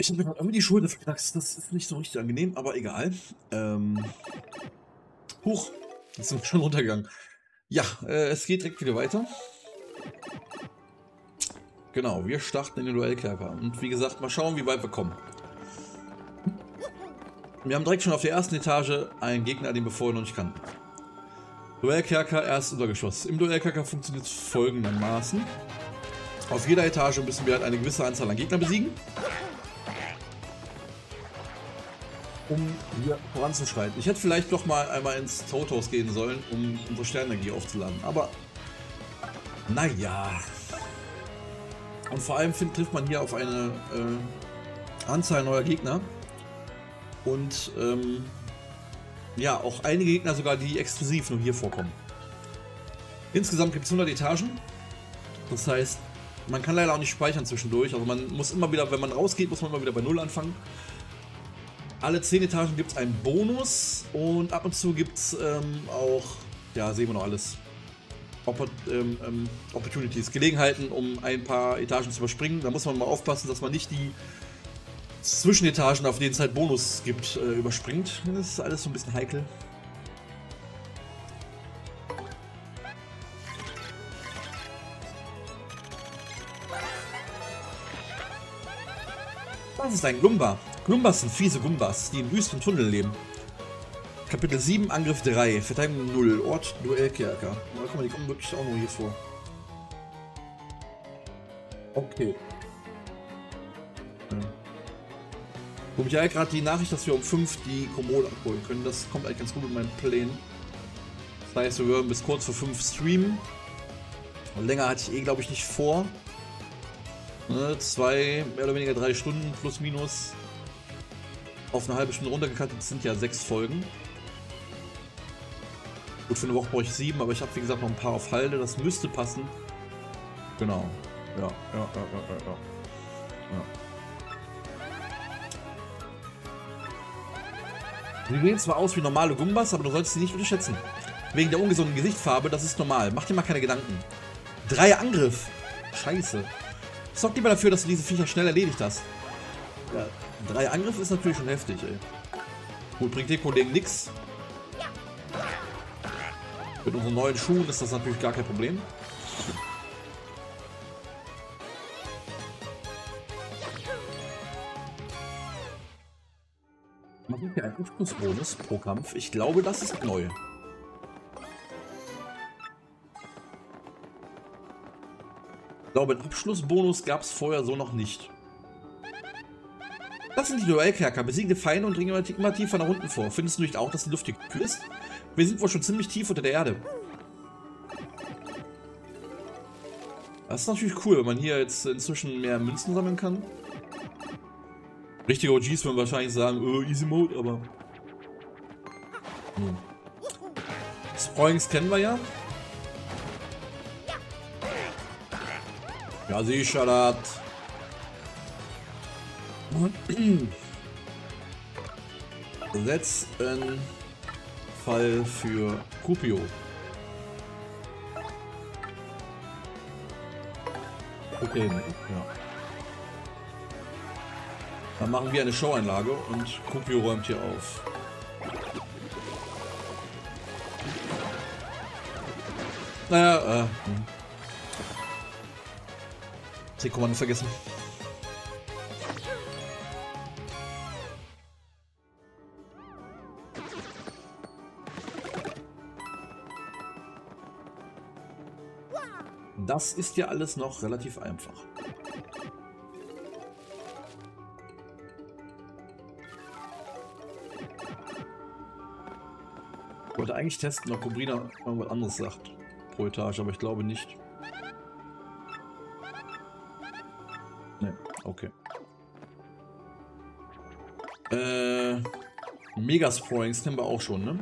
Ich habe mir gerade irgendwie die Schulter verknackst. Das ist nicht so richtig angenehm, aber egal. Ähm, huch, jetzt sind wir schon runtergegangen. Ja, äh, es geht direkt wieder weiter. Genau, wir starten in den Duellkerker. Und wie gesagt, mal schauen, wie weit wir kommen. Wir haben direkt schon auf der ersten Etage einen Gegner, den wir vorher noch nicht kannten. Duellkerker, erst Untergeschoss. Im Duellkerker funktioniert es folgendermaßen. Auf jeder Etage müssen wir halt eine gewisse Anzahl an Gegnern besiegen. Um hier voranzuschreiten. Ich hätte vielleicht doch mal einmal ins Totos gehen sollen, um unsere Sternenergie aufzuladen. Aber naja. Und vor allem find, trifft man hier auf eine äh, Anzahl neuer Gegner. Und ähm, ja, auch einige Gegner sogar, die exklusiv nur hier vorkommen. Insgesamt gibt es 100 Etagen. Das heißt, man kann leider auch nicht speichern zwischendurch. Also man muss immer wieder, wenn man rausgeht, muss man immer wieder bei Null anfangen. Alle 10 Etagen gibt es einen Bonus und ab und zu gibt es ähm, auch, ja, sehen wir noch alles. Oppor ähm, ähm, Opportunities, Gelegenheiten, um ein paar Etagen zu überspringen. Da muss man mal aufpassen, dass man nicht die Zwischenetagen, auf denen es halt Bonus gibt, äh, überspringt. Das ist alles so ein bisschen heikel. Das ist ein Glumba. Glumbas sind fiese Gumbas, die in Wüsten Tunnel leben. Kapitel 7, Angriff 3, Verteidigung 0, Ort Duellkerker. Ja, guck mal, die kommen wirklich auch nur hier vor. Okay. Ja. Wo mich ja gerade die Nachricht, dass wir um 5 die Kommode abholen können. Das kommt eigentlich ganz gut mit meinen Plänen. Das heißt, wir würden bis kurz vor 5 streamen. Und länger hatte ich eh, glaube ich, nicht vor. Ne, zwei, mehr oder weniger drei Stunden plus minus auf eine halbe Stunde runtergekattet. Das sind ja sechs Folgen. Gut, für eine Woche brauche ich sieben, aber ich habe wie gesagt noch ein paar auf Halde. Das müsste passen. Genau. Ja, ja, ja, ja, ja. ja. Sie sehen zwar aus wie normale Gumbas, aber du solltest sie nicht unterschätzen. Wegen der ungesunden Gesichtsfarbe, das ist normal. Mach dir mal keine Gedanken. Drei Angriff. Scheiße. Sorg lieber dafür, dass du diese Viecher schnell erledigt hast. Ja, drei Angriff ist natürlich schon heftig, ey. Gut, bringt den Kollegen nix. Mit unseren neuen Schuhen ist das natürlich gar kein Problem. Machen wir einen Abschlussbonus pro Kampf. Ich glaube, das ist neu. Ich glaube, einen Abschlussbonus gab es vorher so noch nicht. Das sind die Duellkerker. Besiegende Feinde und dringen immer tiefer nach unten vor. Findest du nicht auch, dass die Luft hier kühl ist? Wir sind wohl schon ziemlich tief unter der Erde. Das ist natürlich cool, wenn man hier jetzt inzwischen mehr Münzen sammeln kann. Richtige OGs würden wahrscheinlich sagen, oh, Easy Mode, aber... Hm. Sproings kennen wir ja. Ja, sicher das. Setzen Fall für Kupio. Okay, ja. Dann machen wir eine Showeinlage und Kupio räumt hier auf. Naja, äh. Hm. C-Kommando vergessen. Das ist ja alles noch relativ einfach. Ich wollte eigentlich testen, ob Kubrina irgendwas anderes sagt pro Etage, aber ich glaube nicht. Ne, okay. Äh, Megasproings kennen wir auch schon, ne?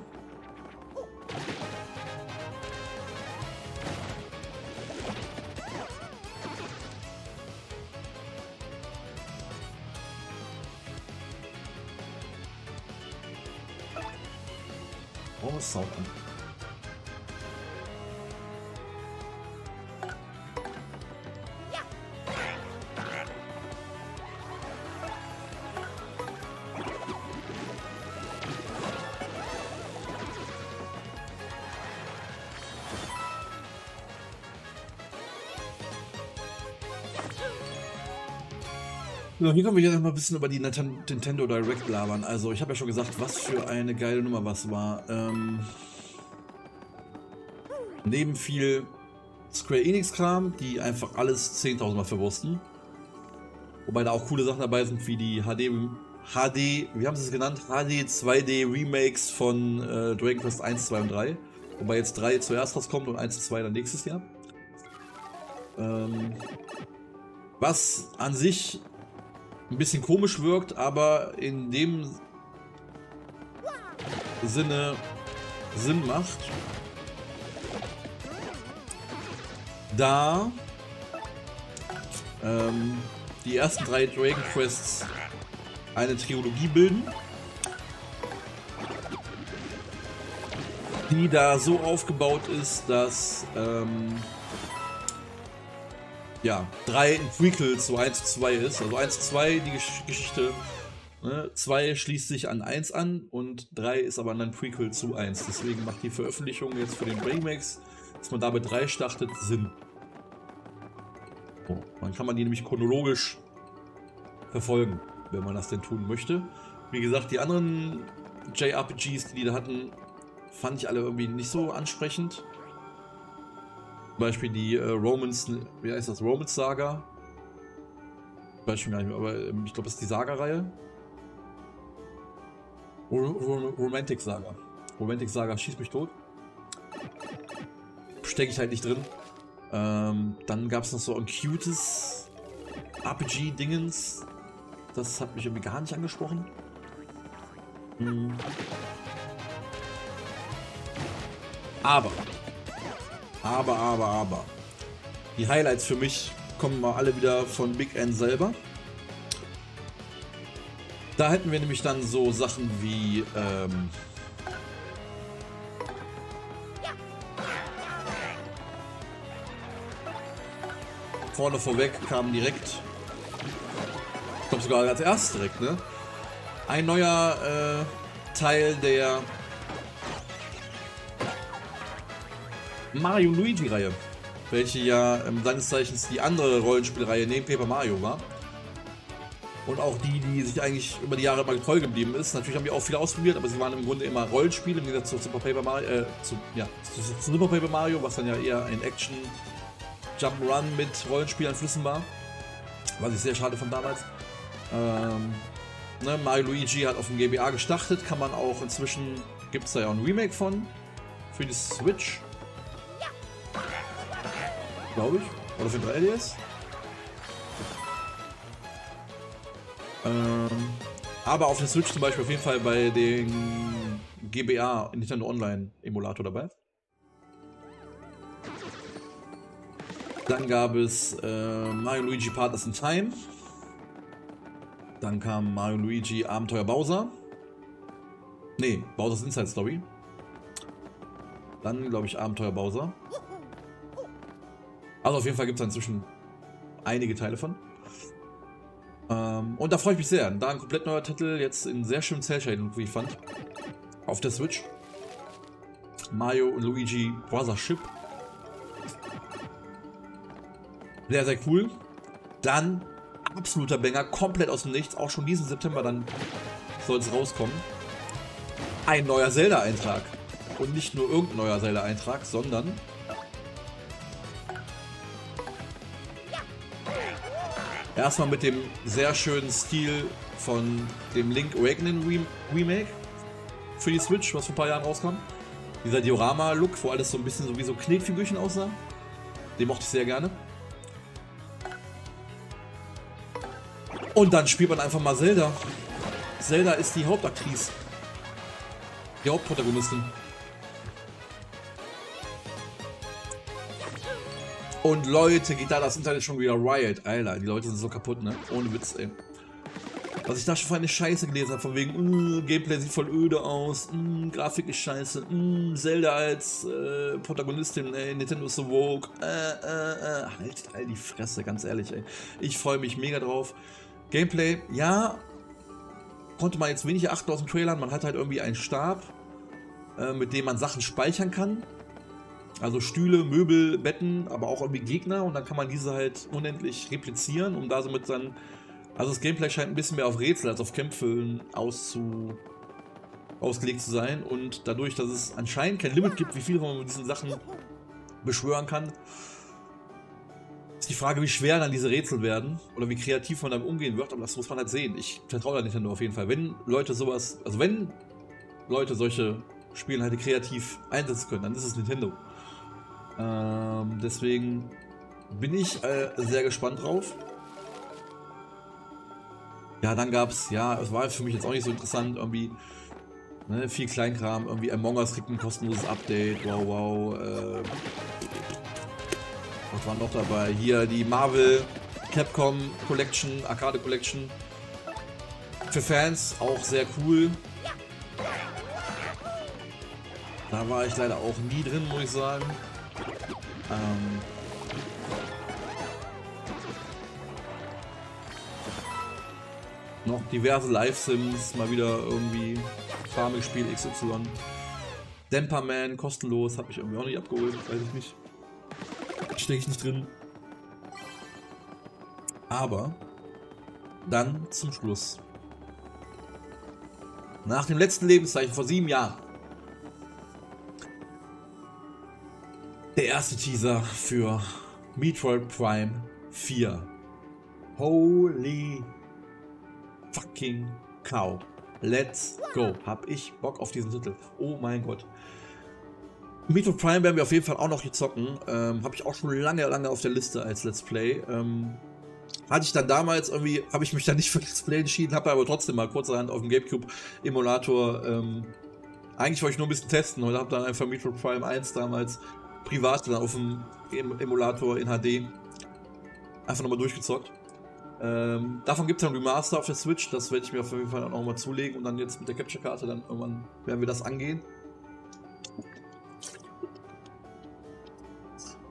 So, hier können wir jetzt mal ein bisschen über die Nintendo Direct labern. Also, ich habe ja schon gesagt, was für eine geile Nummer was war. Ähm, neben viel Square Enix-Kram, die einfach alles 10.000 Mal verwursten. Wobei da auch coole Sachen dabei sind, wie die HD, HD, wie haben sie es genannt? HD 2D Remakes von äh, Dragon Quest 1, 2 und 3. Wobei jetzt 3 zuerst rauskommt und 1 und 2 dann nächstes Jahr. Ähm, was an sich ein bisschen komisch wirkt, aber in dem Sinne Sinn macht. Da ähm, die ersten drei Dragon Quests eine Trilogie bilden, die da so aufgebaut ist, dass ähm, ja, 3 ein Prequel zu 1 zu 2 ist. Also 1 zu 2 die Gesch Geschichte, 2 ne? schließt sich an 1 an und 3 ist aber ein Prequel zu 1. Deswegen macht die Veröffentlichung jetzt für den Remakes, dass man da mit 3 startet, Sinn. So, dann kann man die nämlich chronologisch verfolgen, wenn man das denn tun möchte. Wie gesagt, die anderen JRPGs, die die da hatten, fand ich alle irgendwie nicht so ansprechend. Beispiel die äh, Romans, wie heißt das, Romans Saga. Schon gar nicht mehr, aber ähm, ich glaube, das ist die Saga-Reihe. Romantic Saga. Romantic Saga schießt mich tot. Stecke ich halt nicht drin. Ähm, dann gab es noch so ein cutes RPG-Dingens. Das hat mich irgendwie gar nicht angesprochen. Hm. Aber, aber, aber, aber. Die Highlights für mich kommen mal alle wieder von Big N selber. Da hätten wir nämlich dann so Sachen wie ähm, vorne vorweg kam direkt, ich glaube sogar als erstes direkt, ne? Ein neuer äh, Teil der Mario Luigi-Reihe, welche ja ähm, seines Zeichens die andere Rollenspielreihe neben Paper Mario war. Und auch die, die sich eigentlich über die Jahre immer treu geblieben ist. Natürlich haben die auch viel ausprobiert, aber sie waren im Grunde immer Rollenspiele, im Gegensatz zu Super Paper Mario, äh, zu, ja, zu, zu Super Paper Mario, was dann ja eher ein Action Jump'n'Run mit Rollenspielanflüssen war. Was ich sehr schade von damals. Ähm, ne, Mario Luigi hat auf dem GBA gestartet, kann man auch inzwischen, gibt es da ja ein Remake von, für die Switch. Glaube ich. Oder für 3DS. Ähm, aber auf der Switch zum Beispiel auf jeden Fall bei den GBA Nintendo Online Emulator dabei. Dann gab es äh, Mario Luigi Partners in Time. Dann kam Mario Luigi Abenteuer Bowser. Ne, Bowser's Inside Story. Dann, glaube ich, Abenteuer Bowser. Also auf jeden Fall gibt es inzwischen einige Teile von. Ähm, und da freue ich mich sehr. Da ein komplett neuer Titel, jetzt in sehr schönem Cell-Shading, wie ich fand. Auf der Switch. Mario und Luigi Brother Ship. Sehr, sehr cool. Dann absoluter Banger, komplett aus dem Nichts. Auch schon diesen September dann soll es rauskommen. Ein neuer Zelda-Eintrag. Und nicht nur irgendein neuer Zelda-Eintrag, sondern erstmal mit dem sehr schönen Stil von dem Link Awakening Remake für die Switch, was vor ein paar Jahren rauskam. Dieser Diorama-Look, wo alles so ein bisschen so wie so Knetfigürchen aussah. Den mochte ich sehr gerne. Und dann spielt man einfach mal Zelda. Zelda ist die Hauptaktrice. Die Hauptprotagonistin. Und Leute, geht da das Internet schon wieder Riot. Alter, die Leute sind so kaputt, ne? Ohne Witz, ey. Was ich da schon für eine Scheiße gelesen habe, von wegen, uh, Gameplay sieht voll öde aus, uh, Grafik ist scheiße, uh, Zelda als äh, Protagonistin, ey, Nintendo ist so woke, äh, äh, äh. Haltet all die Fresse, ganz ehrlich, ey. Ich freue mich mega drauf. Gameplay, ja, konnte man jetzt wenig achten aus dem Trailern. Man hat halt irgendwie einen Stab, äh, mit dem man Sachen speichern kann. Also Stühle, Möbel, Betten, aber auch irgendwie Gegner. Und dann kann man diese halt unendlich replizieren, um da somit dann Also das Gameplay scheint ein bisschen mehr auf Rätsel als auf Kämpfe auszu ausgelegt zu sein. Und dadurch, dass es anscheinend kein Limit gibt, wie viel man mit diesen Sachen beschwören kann, ist die Frage, wie schwer dann diese Rätsel werden oder wie kreativ man damit umgehen wird. Aber das muss man halt sehen. Ich vertraue da Nintendo auf jeden Fall. Wenn Leute sowas, also wenn Leute solche Spiele halt kreativ einsetzen können, dann ist es Nintendo. Ähm, deswegen bin ich äh, sehr gespannt drauf. Ja, dann gab es, ja, es war für mich jetzt auch nicht so interessant, irgendwie ne, viel Kleinkram, irgendwie Among Us kriegt ein kostenloses Update, wow, wow. Äh, was war noch dabei? Hier die Marvel Capcom Collection, Arcade Collection. Für Fans auch sehr cool. Da war ich leider auch nie drin, muss ich sagen. Ähm, noch diverse Live-Sims, mal wieder irgendwie Farming Spiel XY. Demperman, kostenlos, habe ich irgendwie auch nicht abgeholt, weiß ich nicht. Stecke ich nicht drin. Aber dann zum Schluss. Nach dem letzten Lebenszeichen vor sieben Jahren. Der erste Teaser für Metroid Prime 4. Holy fucking cow. Let's go. Hab ich Bock auf diesen Titel. Oh mein Gott. Metroid Prime werden wir auf jeden Fall auch noch hier zocken. Ähm, habe ich auch schon lange, lange auf der Liste als Let's Play. Ähm, hatte ich dann damals irgendwie, habe ich mich dann nicht für Let's Play entschieden, habe aber trotzdem mal kurzerhand auf dem GameCube-Emulator, ähm, eigentlich wollte ich nur ein bisschen testen und habe dann einfach Metroid Prime 1 damals privat dann auf dem Emulator in HD einfach nochmal durchgezockt. Ähm, davon gibt es ja ein Remaster auf der Switch, das werde ich mir auf jeden Fall auch mal zulegen und dann jetzt mit der Capture-Karte, dann irgendwann werden wir das angehen.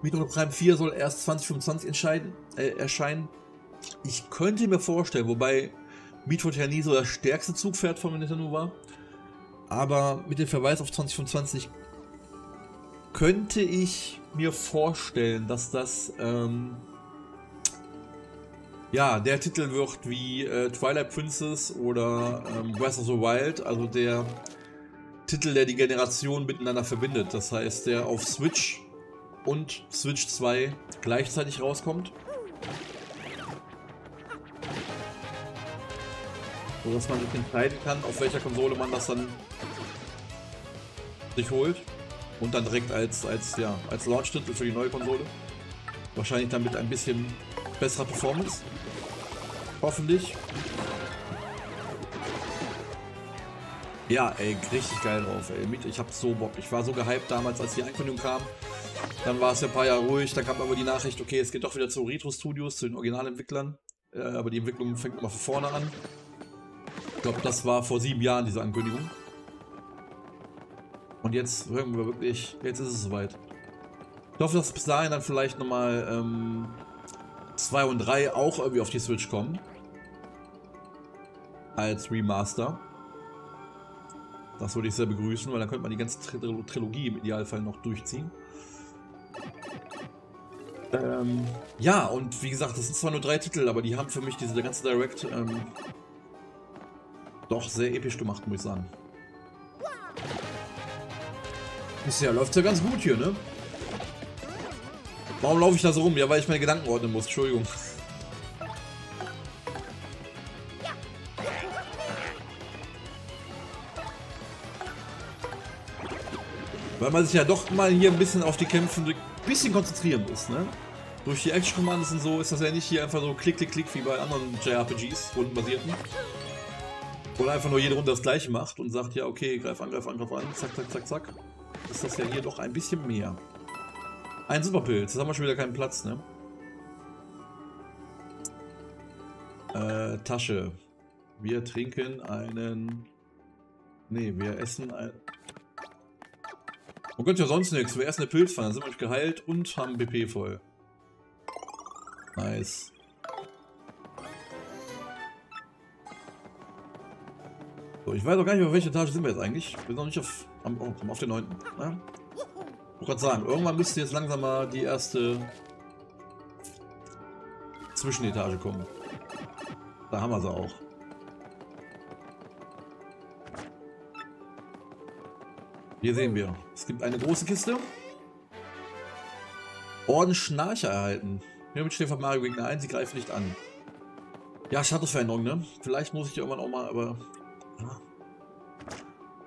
Metroid Prime 4 soll erst 2025 äh, erscheinen. Ich könnte mir vorstellen, wobei Metroid ja nie so das stärkste Zugpferd von Nintendo war, aber mit dem Verweis auf 2025 könnte ich mir vorstellen, dass das ähm, ja, der Titel wird wie äh, Twilight Princess oder ähm, Breath of the Wild, also der Titel, der die Generation miteinander verbindet. Das heißt, der auf Switch und Switch 2 gleichzeitig rauskommt. So dass man sich entscheiden kann, auf welcher Konsole man das dann sich holt. Und dann direkt als, als, ja, als Launch-Titel für die neue Konsole. Wahrscheinlich dann mit ein bisschen besserer Performance. Hoffentlich. Ja, ey, richtig geil drauf, ey. Ich hab so Bock. Ich war so gehypt damals, als die Ankündigung kam. Dann war es ja ein paar Jahre ruhig. Dann kam aber die Nachricht, okay, es geht doch wieder zu Retro Studios, zu den Originalentwicklern. Äh, aber die Entwicklung fängt immer von vorne an. Ich glaube, das war vor sieben Jahren, diese Ankündigung. Und jetzt hören wir wirklich, jetzt ist es soweit. Ich hoffe, dass bis dahin dann vielleicht nochmal ähm, 2 und 3 auch irgendwie auf die Switch kommen. Als Remaster. Das würde ich sehr begrüßen, weil dann könnte man die ganze Trilogie im Idealfall noch durchziehen. Ähm, ja, und wie gesagt, das sind zwar nur drei Titel, aber die haben für mich diese ganze Direct ähm, doch sehr episch gemacht, muss ich sagen. Bisher läuft ja ganz gut hier, ne? Warum laufe ich da so rum? Ja, weil ich meine Gedanken ordnen muss. Entschuldigung. Weil man sich ja doch mal hier ein bisschen auf die Kämpfe ein bisschen konzentrieren muss, ne? Durch die Action-Commands und so ist das ja nicht hier einfach so klick, klick, klick wie bei anderen JRPGs, rundenbasierten. Wo einfach nur jede Runde das gleiche macht und sagt, ja okay, greif an, greif an, greif an, zack, zack, zack, zack. Ist das ja hier doch ein bisschen mehr. Ein Superpilz. Jetzt haben wir schon wieder keinen Platz, ne? Äh, Tasche. Wir trinken einen... Ne, wir essen ein... Man könnte ja sonst nichts. Wir essen eine Pilzpfanne, sind wir geheilt und haben BP voll. Nice. So, ich weiß auch gar nicht, auf welche Etage sind wir jetzt eigentlich. Wir sind noch nicht auf, am, oh, auf den 9. Ja? Ich wollte gerade sagen, irgendwann müsste jetzt langsam mal die erste Zwischenetage kommen. Da haben wir sie auch. Hier sehen wir. Es gibt eine große Kiste. Orden Schnarcher erhalten. Hiermit steht von Mario Gegner ein, sie greifen nicht an. Ja, Statusveränderung, ne? Vielleicht muss ich irgendwann auch mal, aber...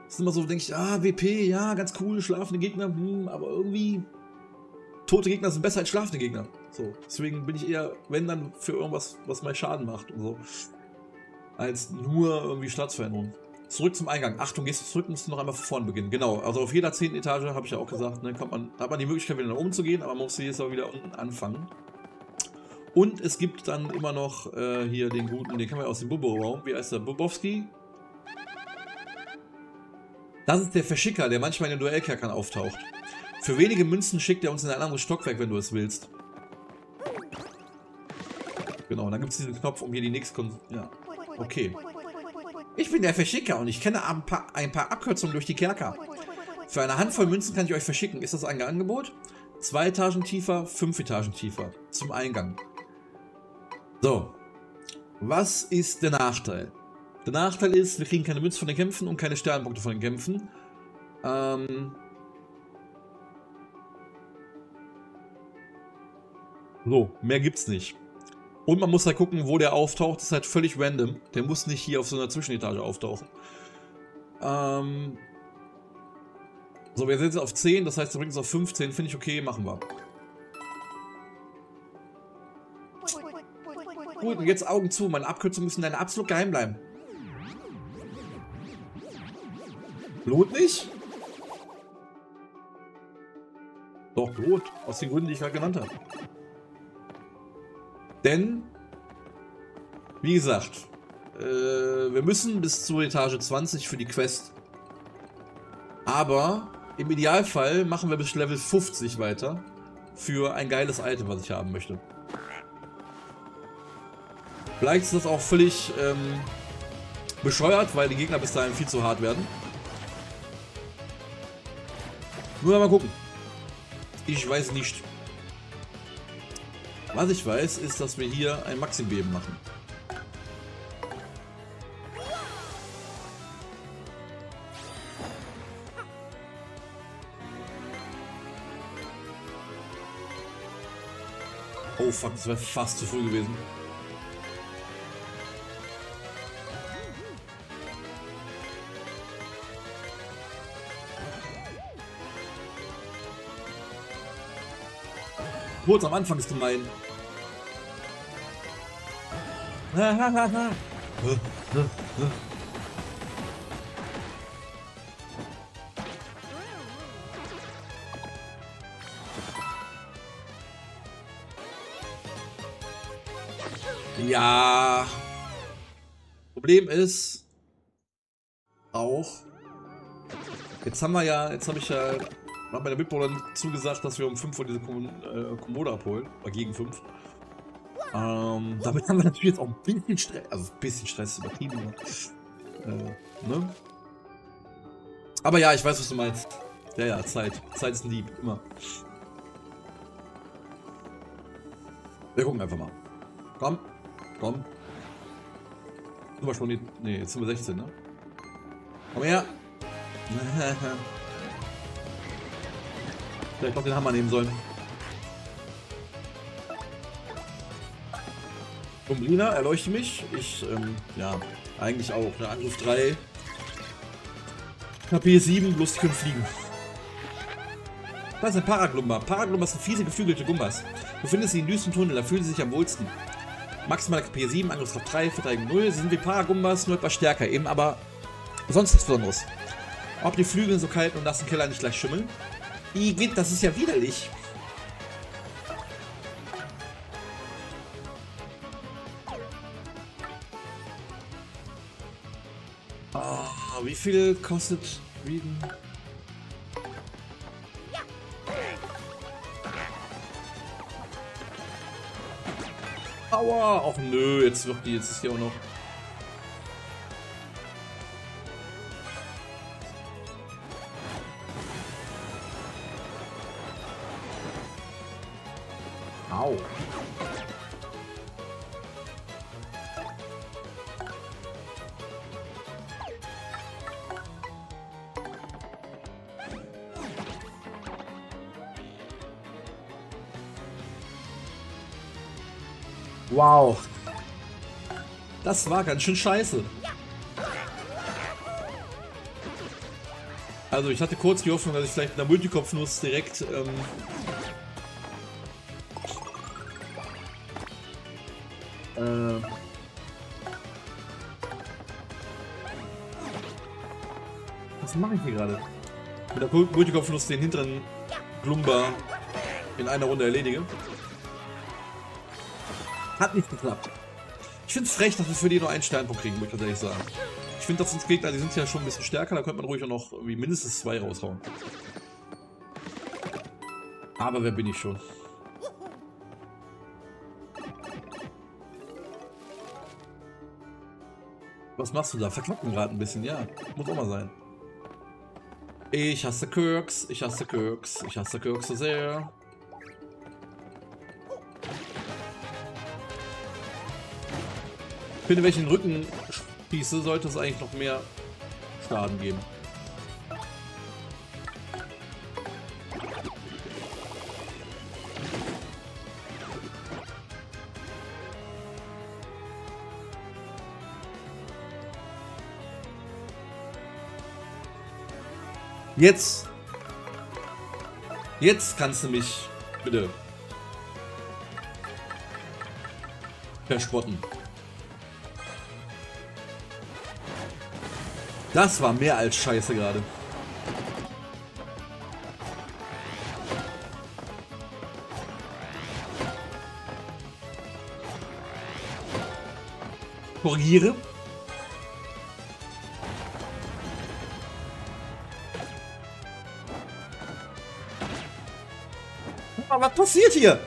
Das ist immer so, denke ich, ah, WP, ja, ganz cool, schlafende Gegner, hm, aber irgendwie... Tote Gegner sind besser als schlafende Gegner. So, deswegen bin ich eher, wenn dann, für irgendwas, was mal Schaden macht und so. Als nur irgendwie Statusveränderung. Zurück zum Eingang. Achtung, gehst du zurück, musst du noch einmal von vorne beginnen. Genau, also auf jeder zehnten Etage, habe ich ja auch gesagt, ne, kommt man, hat man die Möglichkeit wieder nach oben zu gehen, aber man muss jetzt auch wieder unten anfangen. Und es gibt dann immer noch äh, hier den guten, den kennen wir aus dem Bubo-Raum. Wie heißt der? Bubowski? Das ist der Verschicker, der manchmal in den Duellkerkern auftaucht. Für wenige Münzen schickt er uns in ein anderes Stockwerk, wenn du es willst. Genau, dann gibt es diesen Knopf, um hier die nächste... Ja, okay. Ich bin der Verschicker und ich kenne ein paar, ein paar Abkürzungen durch die Kerker. Für eine Handvoll Münzen kann ich euch verschicken. Ist das ein Angebot? Zwei Etagen tiefer, fünf Etagen tiefer. Zum Eingang. So. Was ist der Nachteil? Der Nachteil ist, wir kriegen keine Münzen von den Kämpfen und keine Sternpunkte von den Kämpfen. Ähm. So, mehr gibt's nicht. Und man muss halt gucken, wo der auftaucht. Das ist halt völlig random. Der muss nicht hier auf so einer Zwischenetage auftauchen. Ähm so, wir sind jetzt auf 10, das heißt, es auf 15. Finde ich okay, machen wir. Gut, und jetzt Augen zu. Meine Abkürzungen müssen dann absolut geheim bleiben. Blut nicht? Doch, Blut. Aus den Gründen, die ich gerade genannt habe. Denn, wie gesagt, äh, wir müssen bis zur Etage 20 für die Quest. Aber im Idealfall machen wir bis Level 50 weiter für ein geiles Item, was ich haben möchte. Vielleicht ist das auch völlig ähm, bescheuert, weil die Gegner bis dahin viel zu hart werden. Nur mal gucken. Ich weiß nicht. Was ich weiß, ist, dass wir hier ein Maximbeben machen. Oh fuck, das wäre fast zu früh gewesen. Kurz am Anfang ist gemein. Ja. Problem ist auch, jetzt haben wir ja, jetzt habe ich ja hat meine Mitbewohnerin zugesagt, dass wir um 5 Uhr diese äh, Kommode abholen. Oder gegen 5. Ähm, damit haben wir natürlich jetzt auch ein bisschen Stress. Also ein bisschen Stress übertrieben. Äh, ne? Aber ja, ich weiß, was du meinst. Ja, ja, Zeit. Zeit ist ein Lieb. Immer. Wir gucken einfach mal. Komm. Komm. Sind wir schon die. Ne, jetzt sind wir 16, ne? Komm her. Vielleicht noch den Hammer nehmen sollen. Umbrina, erleuchte mich. Ich, ähm, ja, eigentlich auch. Ne? Angriff 3. KP 7, bloß die können fliegen. Das ist ein Paraglumba. Paraglumbas sind fiese, geflügelte Gumbas. Du findest sie in düsteren Tunnel, da fühlen sie sich am wohlsten. Maximal KP 7, Angriff 3, Verteidigung 0. Sie sind wie Paragumbas, nur etwas stärker eben, aber sonst nichts Besonderes. Ob die Flügel so kalt und nassen Keller nicht gleich schimmeln? Igitt, das ist ja widerlich. Oh, wie viel kostet Rieden? Aua! Ach nö, jetzt wird die, jetzt ist hier auch noch Das war ganz schön scheiße. Also ich hatte kurz die Hoffnung, dass ich vielleicht mit der Multikopfnuss direkt ähm, äh, Was mache ich hier gerade? Mit der Multikopfnuss den hinteren Glumba in einer Runde erledige. Hat nicht geklappt. Ich finde es frech, dass wir für die nur einen Sternpunkt kriegen, muss ich tatsächlich sagen. Ich finde, dass uns Gegner, die sind ja schon ein bisschen stärker, da könnte man ruhig auch noch irgendwie mindestens zwei raushauen. Aber wer bin ich schon? Was machst du da? Verkloppen gerade ein bisschen, ja. Muss auch mal sein. Ich hasse Kirks, ich hasse Kirks, ich hasse Kirks so sehr. Finde, wenn ich den Rücken spieße, sollte es eigentlich noch mehr Schaden geben. Jetzt. Jetzt kannst du mich bitte verspotten. Das war mehr als scheiße gerade. Korrigiere. Was passiert hier?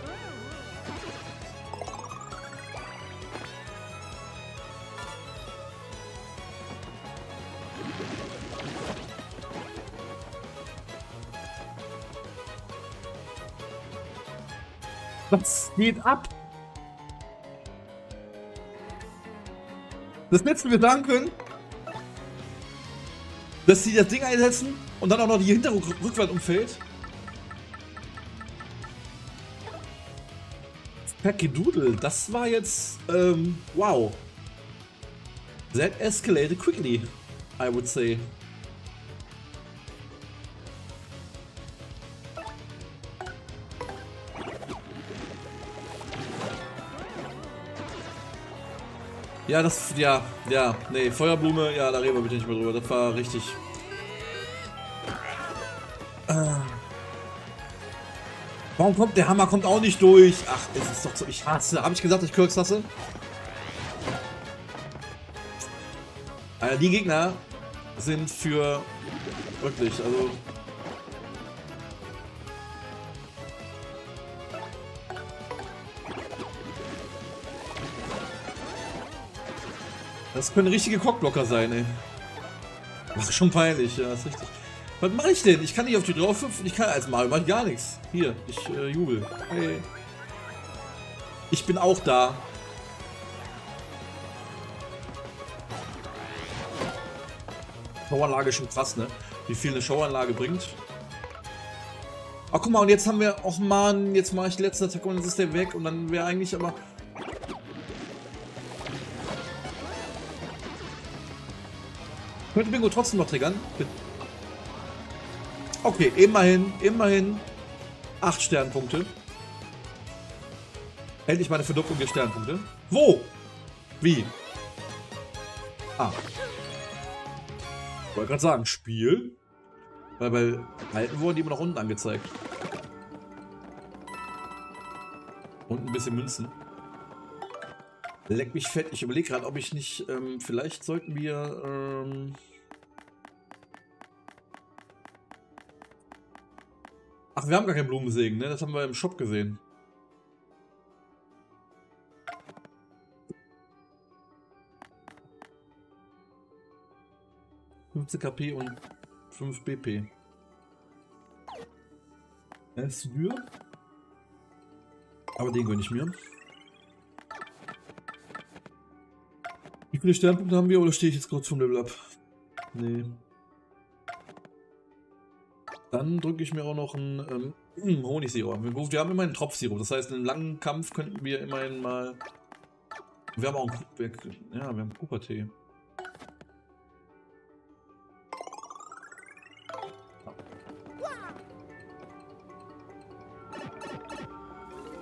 Geht ab? Das letzte können, dass sie das Ding einsetzen und dann auch noch die hintere Rückwand umfällt. Packy Doodle, das war jetzt, ähm, wow. That escalated quickly, I would say. Ja, das, ja, ja, nee, Feuerblume, ja, da reden wir bitte nicht mehr drüber. Das war richtig. Äh. Warum kommt der Hammer kommt auch nicht durch? Ach, es ist doch so, ich hasse. Habe ich gesagt, ich Kirks hasse? Also die Gegner sind für wirklich, also Das können richtige Cockblocker sein, ey. Ach, schon peinlich, ja, ist richtig. Was mache ich denn? Ich kann nicht auf die drauf hüpfen. Ich kann als Mario mach gar nichts. Hier, ich äh, jubel. Hey. Ich bin auch da. Showanlage ist schon krass, ne? Wie viel eine Showanlage bringt. Ach, guck mal, und jetzt haben wir... Och, Mann, jetzt mache ich die letzte Attacke und dann ist der weg. Und dann wäre eigentlich aber... Könnte Bingo trotzdem noch triggern. Okay, immerhin, immerhin 8 Sternpunkte. Endlich meine Verdopplung der Sternpunkte. Wo? Wie? Ah. Ich wollte gerade sagen, Spiel. Weil bei alten wurden die immer noch unten angezeigt. Und ein bisschen Münzen. Leck mich fett. Ich überlege gerade, ob ich nicht, ähm, vielleicht sollten wir, ähm Ach, wir haben gar keinen Blumensegen, ne? Das haben wir im Shop gesehen. ...15 KP und 5 BP. Dür. Aber den gönne ich mir. Viele Sternpunkte haben wir oder stehe ich jetzt kurz vom Level ab? Nee. Dann drücke ich mir auch noch einen ähm, Honigsirup. Wir haben immerhin einen Tropfsirup. Das heißt, in einem langen Kampf könnten wir immerhin mal Wir haben auch einen, ja, wir haben Cooper-Tee.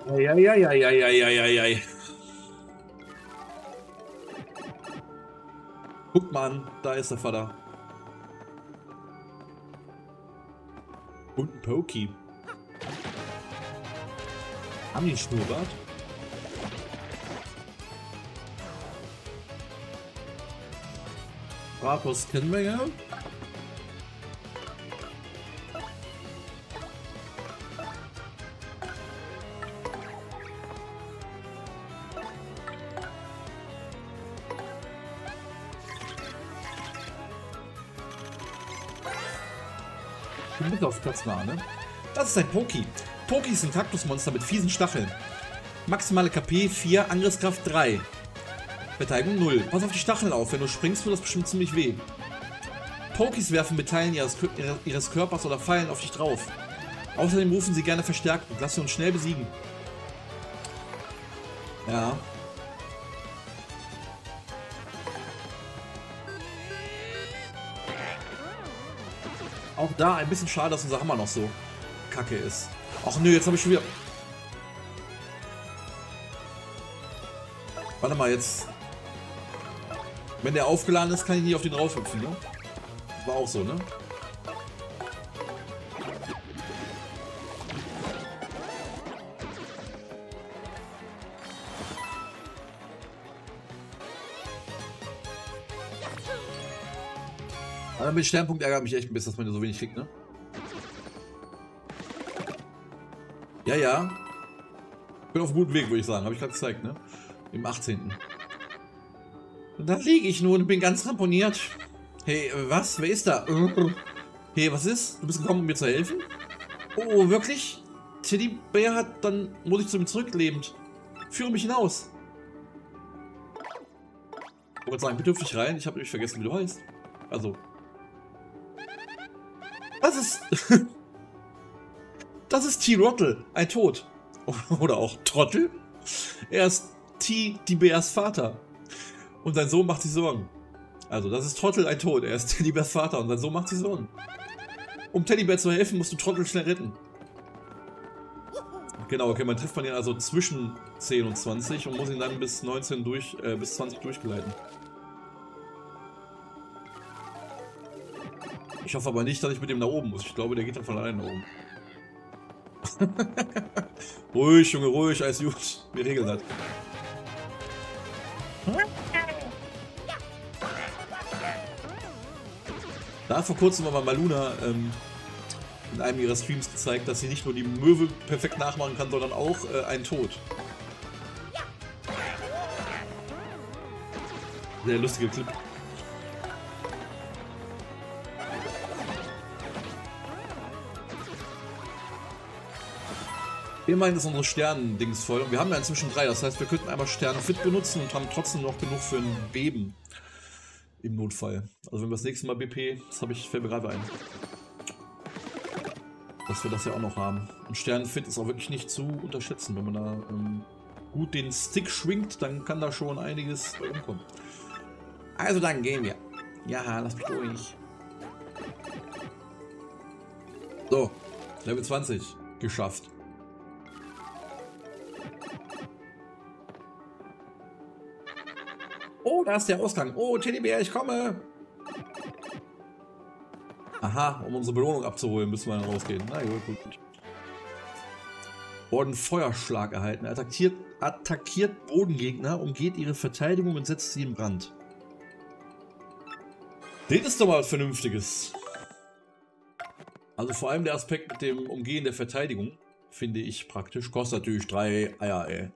Eieieiei. Guck mal an, da ist der Vater. Und ein Pokey. Haben die Schnurrbart? Bratwurst kennen wir ja. Platz war, ne? Das ist ein Poki. Poki ist ein Kaktusmonster mit fiesen Stacheln. Maximale KP 4, Angriffskraft 3. Verteidigung 0. Pass auf die Stacheln auf, wenn du springst, tut das bestimmt ziemlich weh. Pokis werfen mit Teilen ihres, ihres Körpers oder Pfeilen auf dich drauf. Außerdem rufen sie gerne Verstärkung. Lass sie uns schnell besiegen. Ja. Auch da ein bisschen schade, dass unser Hammer noch so kacke ist. Ach nö, jetzt habe ich schon wieder... Warte mal, jetzt... Wenn der aufgeladen ist, kann ich nicht auf den draufhüpfen, ne? War auch so, ne? Aber mit Sternpunkt ärgert mich echt ein bisschen, dass man so wenig kriegt, ne? Ja, ja. Bin auf guten Weg, würde ich sagen. Habe ich gerade gezeigt, ne? Im 18. Und da liege ich nun und bin ganz ramponiert. Hey, was? Wer ist da? Hey, was ist? Du bist gekommen, um mir zu helfen? Oh, wirklich? Teddybär hat, dann muss ich zu ihm zurücklebend. Führe mich hinaus. Ich wollte sagen, bitte hüpf dich rein. Ich habe nämlich vergessen, wie du heißt. Also. Das ist... das ist T-Rottel, ein Tod. Oder auch Trottel. Er ist T, die Vater. Und sein Sohn macht sich Sorgen. Also, das ist Trottel ein Tod. Er ist Teddybärs Vater und sein Sohn macht sich Sorgen. Um Teddybär zu helfen, musst du Trottel schnell retten. Genau, okay, man trifft man ihn also zwischen 10 und 20 und muss ihn dann bis 19 durch, äh, bis 20 durchgeleiten. Ich hoffe aber nicht, dass ich mit dem nach oben muss. Ich glaube, der geht dann von alleine nach oben. ruhig, Junge, ruhig, alles gut. Wir regeln das. Da vor kurzem aber Maluna ähm, in einem ihrer Streams gezeigt, dass sie nicht nur die Möwe perfekt nachmachen kann, sondern auch äh, einen Tod. Sehr lustiger Clip. Immerhin ist unsere Sternendings voll. Und wir haben ja inzwischen drei. Das heißt, wir könnten einmal Sternenfit benutzen und haben trotzdem noch genug für ein Beben. Im Notfall. Also wenn wir das nächste Mal BP, das habe ich, fällt mir gerade ein. Dass wir das ja auch noch haben. Und Sternenfit ist auch wirklich nicht zu unterschätzen. Wenn man da ähm, gut den Stick schwingt, dann kann da schon einiges bei rumkommen. Also dann gehen wir. Ja, lass mich durch. So, Level 20 geschafft. Oh, da ist der Ausgang. Oh, Teddybär, ich komme. Aha, um unsere Belohnung abzuholen, müssen wir dann rausgehen. Na gut, gut. Orden Feuerschlag erhalten. Attackiert, attackiert Bodengegner, umgeht ihre Verteidigung und setzt sie in Brand. Das ist doch mal was Vernünftiges. Also vor allem der Aspekt mit dem Umgehen der Verteidigung finde ich praktisch. Kostet natürlich drei Eier, ey.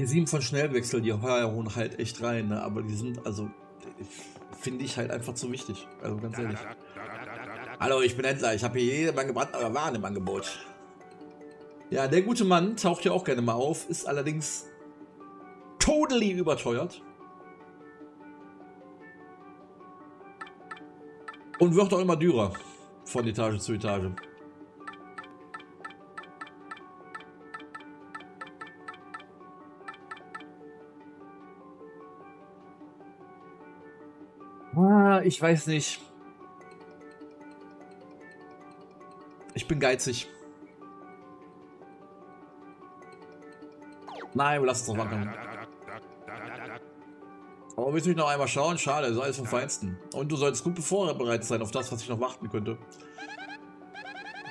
die sieben von Schnellwechsel, die hauen halt echt rein, ne? aber die sind, also, finde ich halt einfach zu wichtig. Also ganz ehrlich. Hallo, ich bin Händler. Ich habe hier jede Menge brandneue äh, Waren im Angebot. Ja, der gute Mann taucht ja auch gerne mal auf, ist allerdings totally überteuert. Und wird auch immer dürer von Etage zu Etage. Ich weiß nicht. Ich bin geizig. Nein, lass es doch machen. Aber willst du mich noch einmal schauen? Schade, das ist alles vom Feinsten. Und du sollst gut vorbereitet sein auf das, was ich noch warten könnte.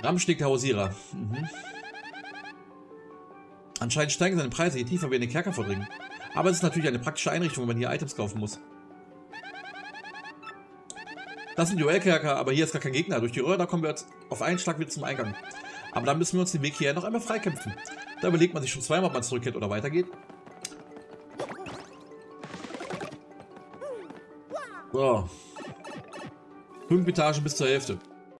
Ramschnick der Hausierer. Mhm. Anscheinend steigen seine Preise, je tiefer wir in den Kerker vordringen. Aber es ist natürlich eine praktische Einrichtung, wenn man hier Items kaufen muss. Das sind Duellkerker, aber hier ist gar kein Gegner. Durch die Röhre, da kommen wir auf einen Schlag wieder zum Eingang. Aber dann müssen wir uns den Weg hierher noch einmal freikämpfen. Da überlegt man sich schon zweimal, ob man zurückkehrt oder weitergeht. So. Fünf Etagen bis zur Hälfte.